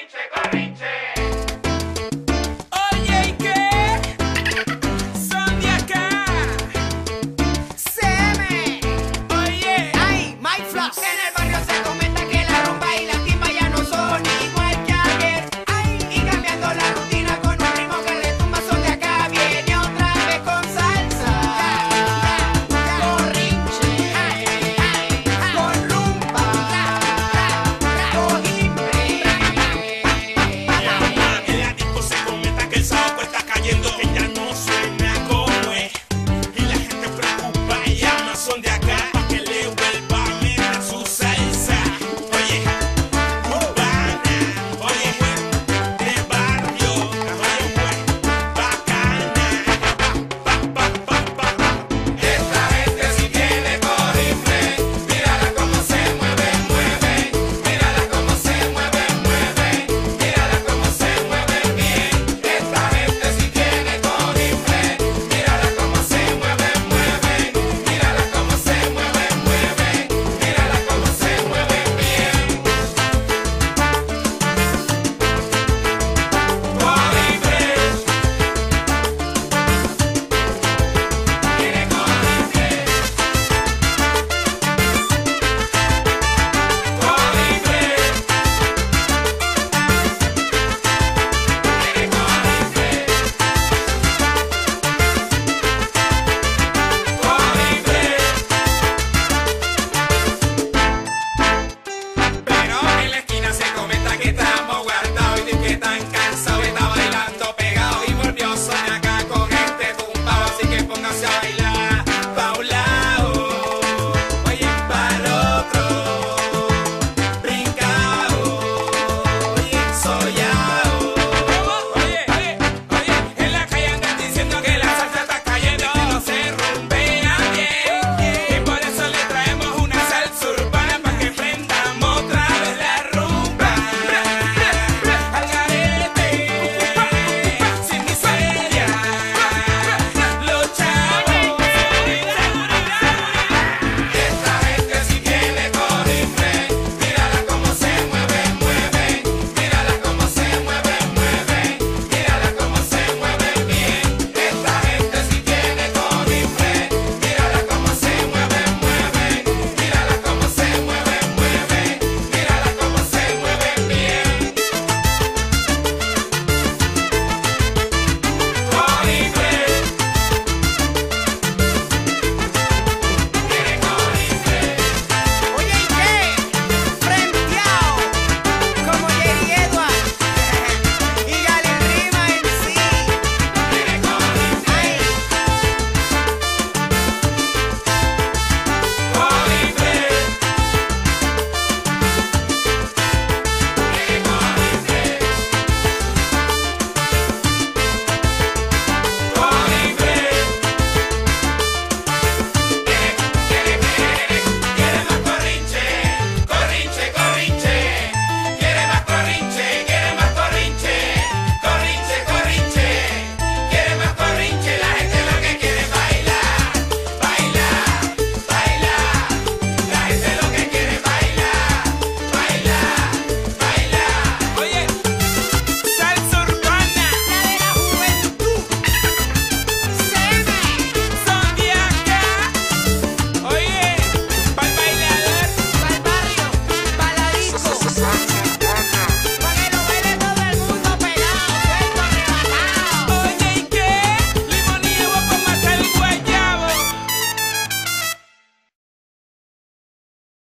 Corrinche, Corrinche.